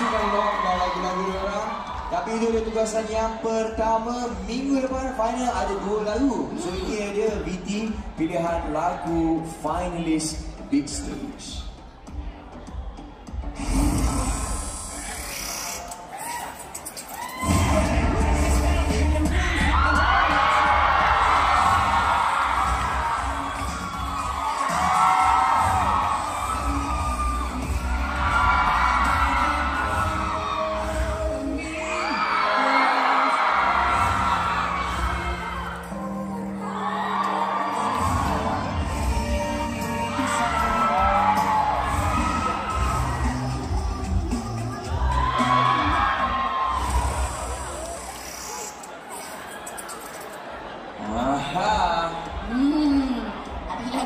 Suka long lagu-lagu orang. Tapi itu dia tugasan yang pertama Minggu depan final ada dua lagu So ini dia VT pilihan lagu finalis Big Stage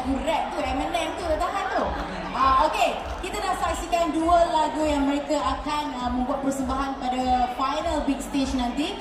lagu rap tu, Eminem tu, tahan tu. Ah, okay, kita dah saksikan dua lagu yang mereka akan uh, membuat persembahan pada final big stage nanti.